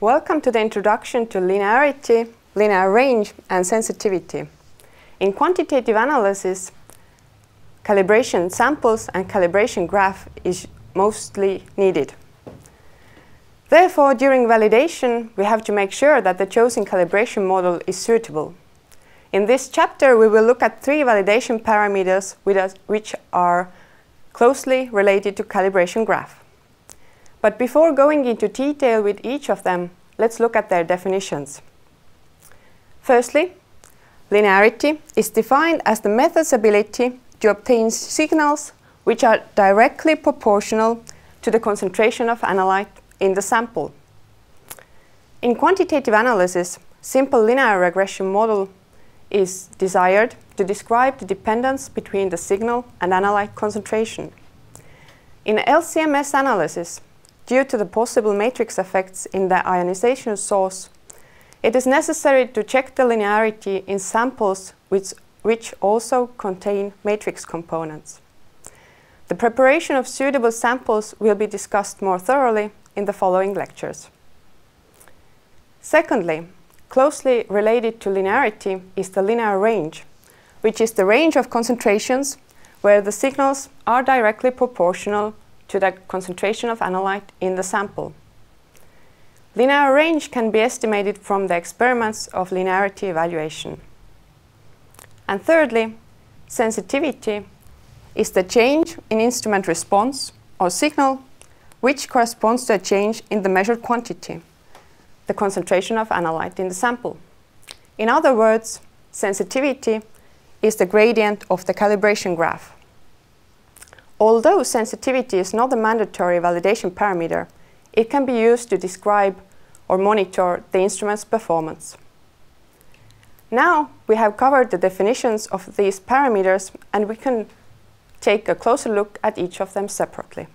Welcome to the introduction to linearity, linear range and sensitivity. In quantitative analysis, calibration samples and calibration graph is mostly needed. Therefore, during validation, we have to make sure that the chosen calibration model is suitable. In this chapter, we will look at three validation parameters which are closely related to calibration graph. But before going into detail with each of them, let's look at their definitions. Firstly, linearity is defined as the method's ability to obtain signals which are directly proportional to the concentration of analyte in the sample. In quantitative analysis, simple linear regression model is desired to describe the dependence between the signal and analyte concentration. In LCMS analysis, due to the possible matrix effects in the ionization source, it is necessary to check the linearity in samples which, which also contain matrix components. The preparation of suitable samples will be discussed more thoroughly in the following lectures. Secondly, closely related to linearity is the linear range, which is the range of concentrations where the signals are directly proportional to the concentration of analyte in the sample. Linear range can be estimated from the experiments of linearity evaluation. And thirdly, sensitivity is the change in instrument response or signal which corresponds to a change in the measured quantity, the concentration of analyte in the sample. In other words, sensitivity is the gradient of the calibration graph. Although sensitivity is not a mandatory validation parameter, it can be used to describe or monitor the instrument's performance. Now we have covered the definitions of these parameters and we can take a closer look at each of them separately.